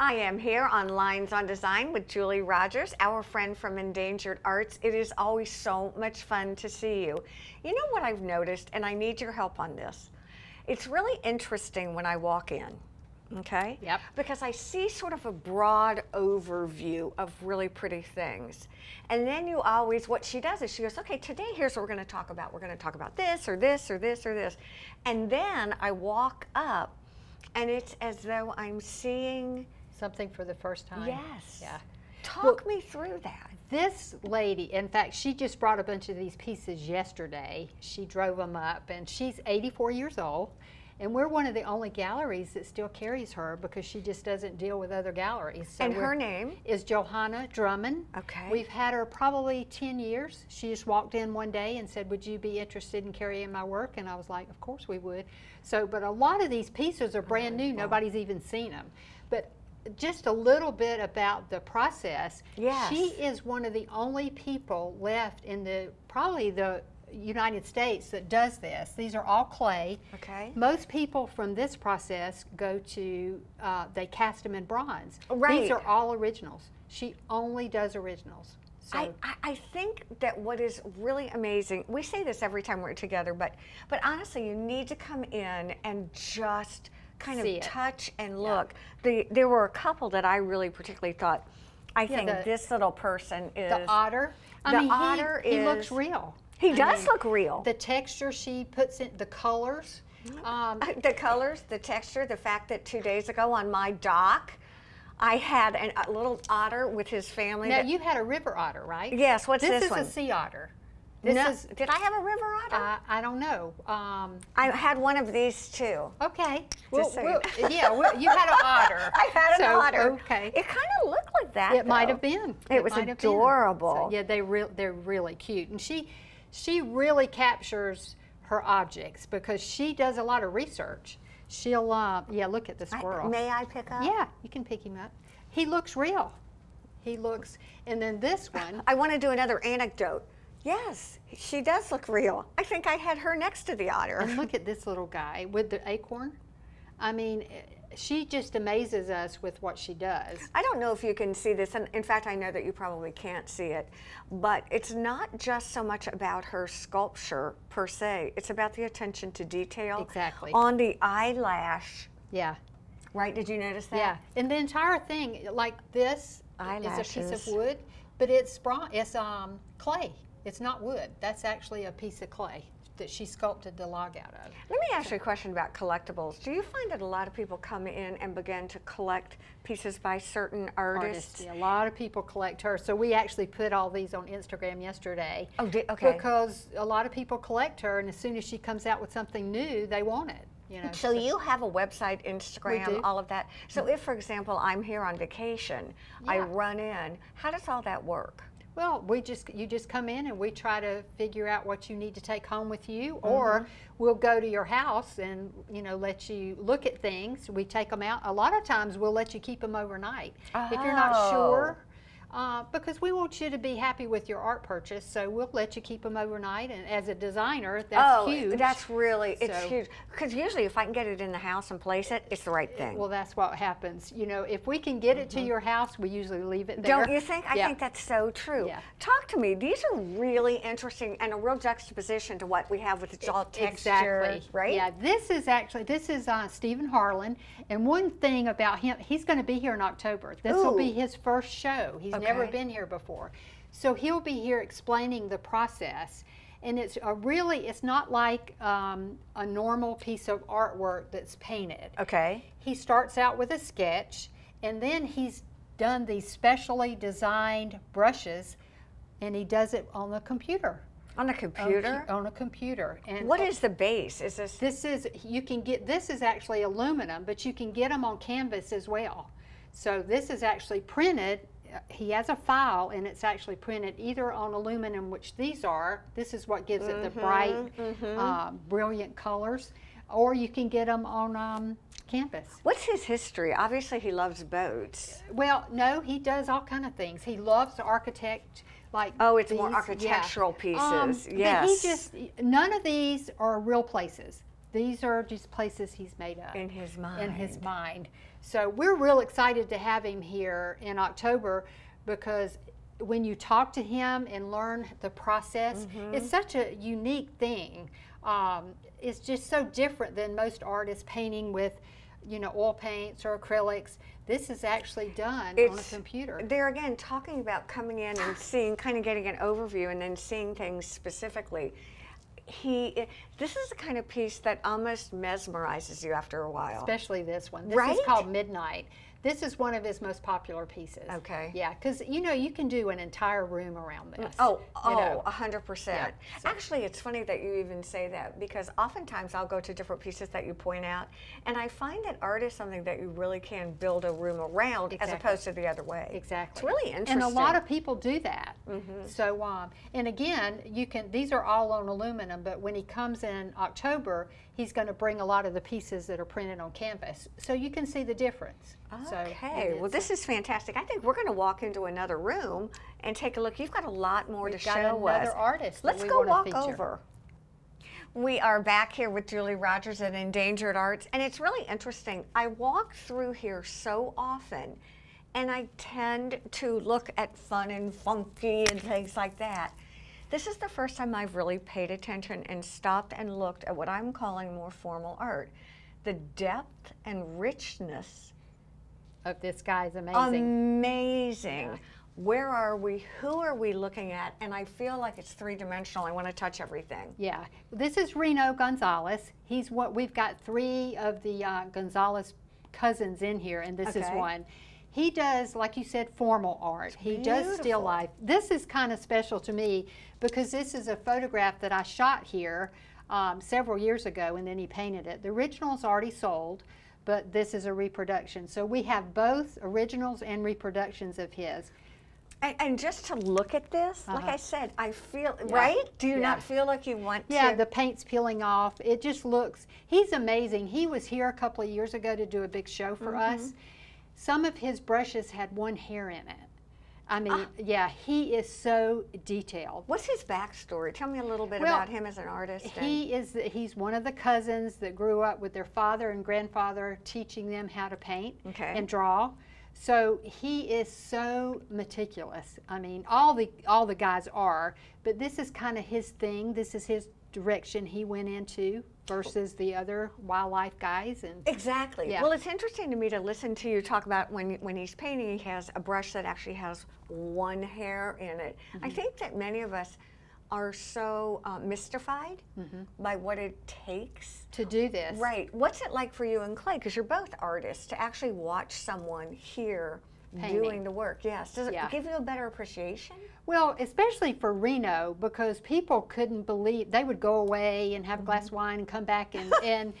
I am here on Lynes on Design with Julie Rogers, our friend from Endangered Arts. It is always so much fun to see you. You know what I've noticed, and I need your help on this? It's really interesting when I walk in, okay? Yep. Because I see sort of a broad overview of really pretty things. And then you always, what she does is she goes, okay, today here's what we're going to talk about. We're going to talk about this or this or this or this. And then I walk up, and it's as though I'm seeing Something for the first time. Yes. Yeah. Talk me through that. This lady, in fact, she just brought a bunch of these pieces yesterday. She drove them up, and she's 84 years old. And we're one of the only galleries that still carries her because she just doesn't deal with other galleries. So and her name? is Johanna Drummond. Okay. We've had her probably 10 years. She just walked in one day and said, Would you be interested in carrying my work? And I was like, Of course we would. So, but a lot of these pieces are brand oh, new. Nobody's even seen them. But just a little bit about the process. Yes. She is one of the only people left in the probably the United States that does this. These are all clay. Okay. Most people from this process go to, uh, they cast them in bronze. Right. These are all originals. She only does originals. So, I, I, I think that what is really amazing, we say this every time we're together, but but honestly, you need to come in and just kind See of it. touch and look. The, there were a couple that I really particularly thought, I Yeah, think the- this little person is. the otter, I the mean, otter he, he looks real. He I does mean, look real. The texture she puts in, the colors. Um, the colors, the texture, the fact that two days ago on my dock, I had an, a little otter with his family. now that- you had a river otter, right? Yes, what's this is one? a sea otter. This no, is, did I have a river otter? uh, I don't know. Um, I had one of these too. okay. Well, so you- well, yeah, well, you had an otter. I had an otter. Okay. It kind of looked like that. It might have been. It was have been. adorable. So, yeah, they re- they're really cute, and she she really captures her objects because she does a lot of research. She'll uh, yeah, look at the I- squirrel. may I pick up? yeah, you can pick him up. He looks real. He looks, and then this one. I want to do another anecdote. Yes, she does look real. I think I had her next to the otter. And look at this little guy with the acorn. I mean, she just amazes us with what she does. I don't know if you can see this, and in fact, I know that you probably can't see it, but it's not just so much about her sculpture per se. It's about the attention to detail. Exactly. On the eyelash, Yeah. right? Did you notice that? Yeah, and the entire thing, like this, is a piece of wood, but it's it's um, clay. It's not wood. That's actually a piece of clay that she sculpted the log out of. Let me ask you a question about collectibles. Do you find that a lot of people come in and begin to collect pieces by certain artists? Artists. A lot of people collect her. So we actually put all these on Instagram yesterday. Oh, did- okay. Because a lot of people collect her, and as soon as she comes out with something new, they want it. You know. So you have a website, Instagram, all of that. So if, for example, I'm here on vacation, I run in, how does all that work? Well, we just you just come in and we try to figure out what you need to take home with you, Mm-hmm. or we'll go to your house and you know let you look at things. We take them out. A lot of times we'll let you keep them overnight if you're not Oh. sure. Uh, because we want you to be happy with your art purchase, so we'll let you keep them overnight. And as a designer, that's oh, huge. that's really, it's So- huge. Because usually if I can get it in the house and place it, it's the right thing. well, that's what happens. You know, if we can get it to your house, we usually leave it there. Mm-hmm. Don't you think? I Yeah. think that's so true. Yeah. Talk to me. These are really interesting and a real juxtaposition to what we have with it's all texture, Exactly. right? Yeah, this is actually this is uh, Stephen Harlan, and one thing about him, he's going to be here in October. This will be his first show. He's never been here before, so he'll be here explaining the process. And it's a really, it's not like um, a normal piece of artwork that's painted. Okay. He starts out with a sketch, and then he's done these specially designed brushes, and he does it on the computer. On a On computer? On a computer. And What is the base? Is this? this is you can get this is actually aluminum, but you can get them on canvas as well. So this is actually printed. He has a file, and it's actually printed either on aluminum, which these are. This is what gives it the bright, uh, brilliant colors, or you can get them on um, canvas. What's his history? Obviously, he loves boats. Well, no, he does all kind of things. He loves to architect, like Oh, it's more these- yeah. architectural Um, pieces. but yes. he just none of these are real places. These are just places he's made up In his mind. in his mind. So we're real excited to have him here in October because when you talk to him and learn the process, Mm-hmm. it's such a unique thing. Um, it's just so different than most artists painting with, you know, oil paints or acrylics. This is actually done on a It's- computer. There again, talking about coming in and seeing, kind of getting an overview and then seeing things specifically. He, this is the kind of piece that almost mesmerizes you after a while. Especially this one. This Right? is called Midnight. This is one of his most popular pieces. Okay. Yeah, because you know you can do an entire room around this. Oh, oh, a hundred percent. So- Actually, it's funny that you even say that because oftentimes I'll go to different pieces that you point out, and I find that art is something that you really can build a room around as opposed to the other way. Exactly. It's really interesting. And a lot of people do that. Mm-hmm. So, um, and again, you can. These are all on aluminum, but when he comes in October, he's going to bring a lot of the pieces that are printed on canvas, so you can see the difference. So, Okay, well, this is fantastic. I think we're going to walk into another room and take a look. You've got a lot more We've to got show another us. artist that Let's go walk over. We are back here with Julie Rogers at Endangered Arts, and it's really interesting. I walk through here so often, and I tend to look at fun and funky and things like that. This is the first time I've really paid attention and stopped and looked at what I'm calling more formal art. The depth and richness of this guy's amazing. Amazing. Where are we? Who are we looking at? And I feel like it's three dimensional. I want to touch everything. Yeah, this is Reno Gonzalez. He's what we've got three of the uh, Gonzalez cousins in here, and this is one. He does, like you said, formal art. He does still life. This is kind of special to me because this is a photograph that I shot here um, several years ago, and then he painted it. The original is already sold, but this is a reproduction. So we have both originals and reproductions of his. And, and just to look at this, like Uh-huh. I said, I feel, Yeah. right? Do you Yeah. not feel like you want Yeah, to? Yeah, the paint's peeling off. It just looks, he's amazing. He was here a couple of years ago to do a big show for Mm-hmm. us. Some of his brushes had one hair in it. I mean, Ah. yeah, he is so detailed. What's his backstory? Tell me a little bit Well, about him as an artist. He is he's one of the cousins that grew up with their father and grandfather teaching them how to paint Okay. and draw. So he is so meticulous. I mean, all the all the guys are, but this is kind of his thing. This is his direction he went into versus the other wildlife guys and Exactly. Yeah. Well, it's interesting to me to listen to you talk about when when he's painting, he has a brush that actually has one hair in it. Mm-hmm. I think that many of us are so uh, mystified Mm-hmm. by what it takes. to do this. Right. What's it like for you and Clay? Because you're both artists to actually watch someone here Painting. doing the work. Yes. Does it Yeah. give you a better appreciation? Well, especially for Reno, because people couldn't believe they would go away and have a glass of wine and come back and and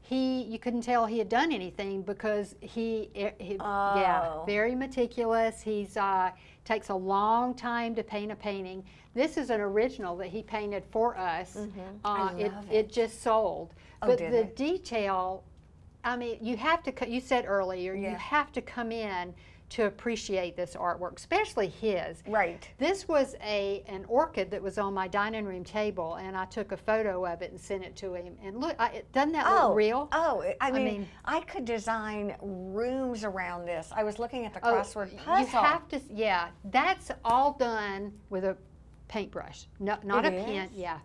he you couldn't tell he had done anything because he, eh, he yeah Oh. very meticulous. He's uh, takes a long time to paint a painting. This is an original that he painted for us. I Uh, it, love it just sold, Oh, but the it? detail. I mean, you have to. You said earlier, Yeah. you have to come in to appreciate this artwork, especially his. Right. This was a an orchid that was on my dining room table, and I took a photo of it and sent it to him. And look, I, it- doesn't that Oh, look real? Oh, I mean, mean- I could design rooms around this. I was looking at the Oh, crossword puzzle. You have to, yeah. That's all done with a paintbrush, no, not It a pen. Yeah.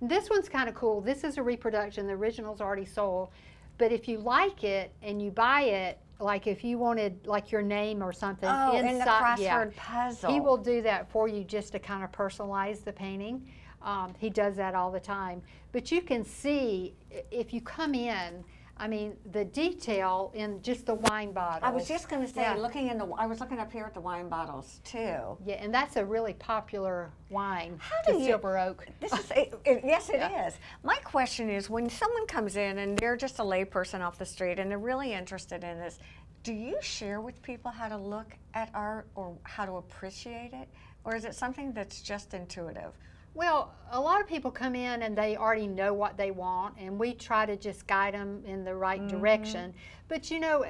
And this one's kind of cool. This is a reproduction. The original's already sold, but if you like it and you buy it, like if you wanted like your name or something oh, inside, in the yeah, puzzle. He will do that for you just to kind of personalize the painting. Um, he does that all the time. But you can see if you come in, I mean, the detail in just the wine bottles. I was just going to say, Yeah. looking in the, I was looking up here at the wine bottles too. Yeah, and that's a really popular wine, How the do you- Silver Oak. This is, it, it- yes, it is. Yeah. My question is, when someone comes in and they're just a layperson off the street and they're really interested in this, do you share with people how to look at art or how to appreciate it, or is it something that's just intuitive? Well, a lot of people come in and they already know what they want, and we try to just guide them in the right Mm-hmm. direction. But you know,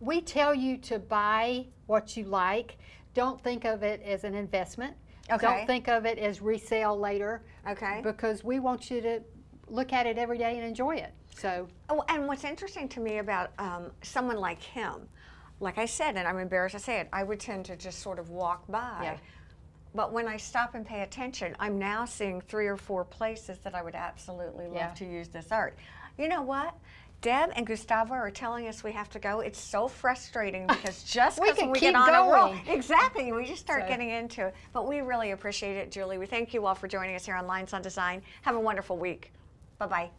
we tell you to buy what you like. Don't think of it as an investment. Okay. Don't think of it as resale later. Okay. Because we want you to look at it every day and enjoy it. So Oh, and what's interesting to me about um, someone like him, like I said, and I'm embarrassed to say it, I would tend to just sort of walk by. Yeah. But when I stop and pay attention, I'm now seeing three or four places that I would absolutely love Yeah. to use this art. You know what? Deb and Gustavo are telling us we have to go. It's so frustrating because just We because we keep get on a roll, going. exactly, we just start So- getting into it. But we really appreciate it, Julie. We thank you all for joining us here on Lynes on Design. Have a wonderful week. Bye bye.